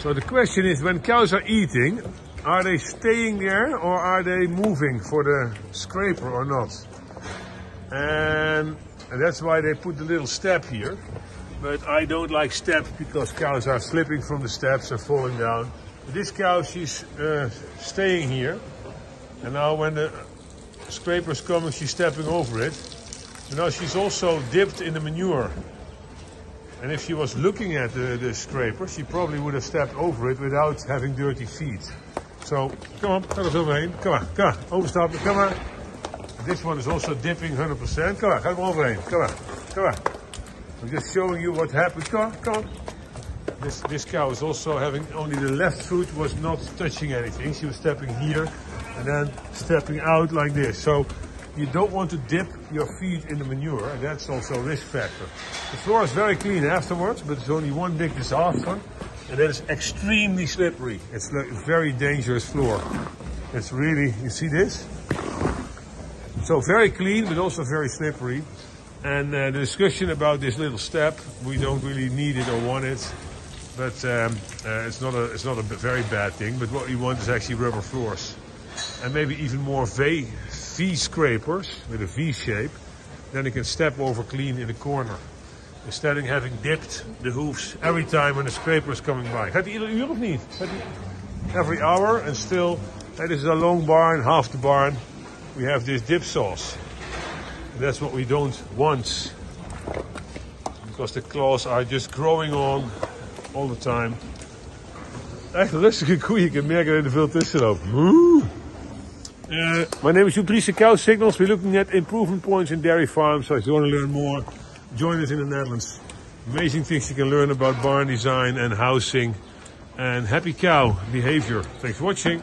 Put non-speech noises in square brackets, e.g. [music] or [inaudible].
So the question is, when cows are eating, are they staying there or are they moving for the scraper or not? And, and that's why they put the little step here. But I don't like steps because cows are slipping from the steps and falling down. This cow, she's uh, staying here. And now when the scraper's coming, she's stepping over it. But now she's also dipped in the manure. And if she was looking at the, the scraper, she probably would have stepped over it without having dirty feet. So, come on, ga er overheen. Come on, come on, overstappen, come on. This one is also dipping 100%. Come on, ga er overheen. Come on, come on. I'm just showing you what happened. Come on, come on. This, this cow is also having only the left foot was not touching anything. She was stepping here and then stepping out like this. So you don't want to dip your feet in the manure, and that's also a risk factor. The floor is very clean afterwards, but it's only one big disaster, and that is extremely slippery. It's a very dangerous floor. It's really, you see this? So very clean, but also very slippery. And uh, the discussion about this little step, we don't really need it or want it, but um, uh, it's not a it's not a very bad thing. But what we want is actually rubber floors, and maybe even more V V scrapers with a V shape, then you can step over clean in the corner. Instead of having dipped the hooves every time when the scraper is coming by. Every hour and still, that is a long barn, half the barn. We have this dip sauce. And that's what we don't want. Because the claws are just growing on all the time. Echt rustige [laughs] koeien, ik kan merken dat er veel tussen loopt. Uh, my name is Patricia Cow Signals. We're looking at improvement points in dairy farms. So if you want to learn more, join us in the Netherlands. Amazing things you can learn about barn design and housing and happy cow behavior. Thanks for watching.